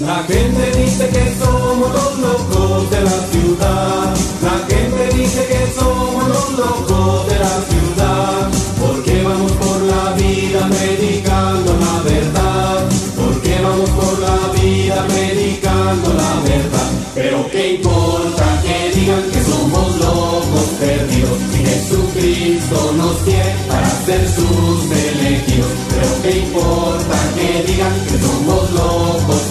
La gente dice que somos los locos de la ciudad. La gente dice que somos los locos de la ciudad. Porque vamos por la vida predicando la verdad. Porque vamos por la vida predicando la verdad. Pero qué importa que digan que somos locos perdidos. Y Jesucristo nos quiere para ser sus elegidos. Pero qué importa que digan que somos locos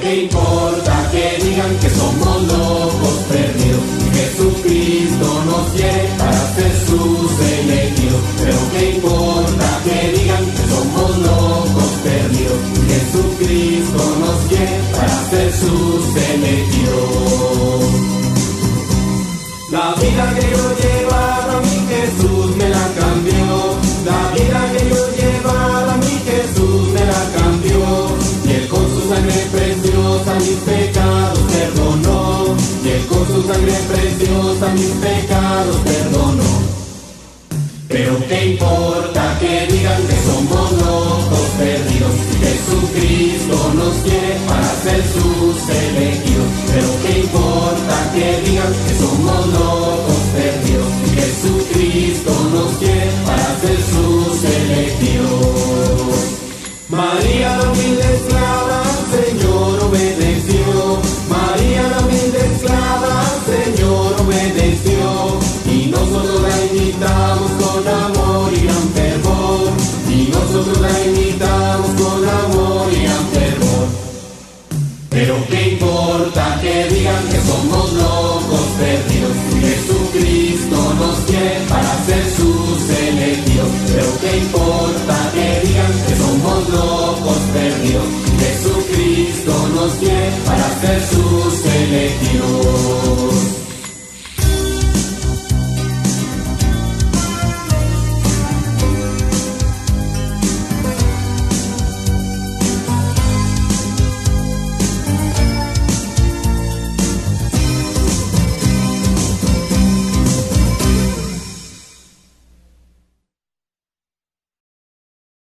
qué importa que digan que somos locos perdidos. Jesucristo nos quiere para ser sus elegidos. Pero qué importa que digan que somos locos perdidos. Jesucristo nos quiere para ser sus elegidos. La vida que yo llevaba, preciosa mis pecados perdonó. Pero qué importa que digan que somos locos perdidos. Jesucristo nos quiere para ser sus elegidos. Pero qué importa que digan que somos locos perdidos. Jesucristo nos quiere para ser sus elegidos. María la Pero qué importa que digan que somos locos perdidos. Jesucristo nos quiere para ser sus elegidos. Pero qué importa que digan que somos locos perdidos. Jesucristo nos quiere para ser sus elegidos.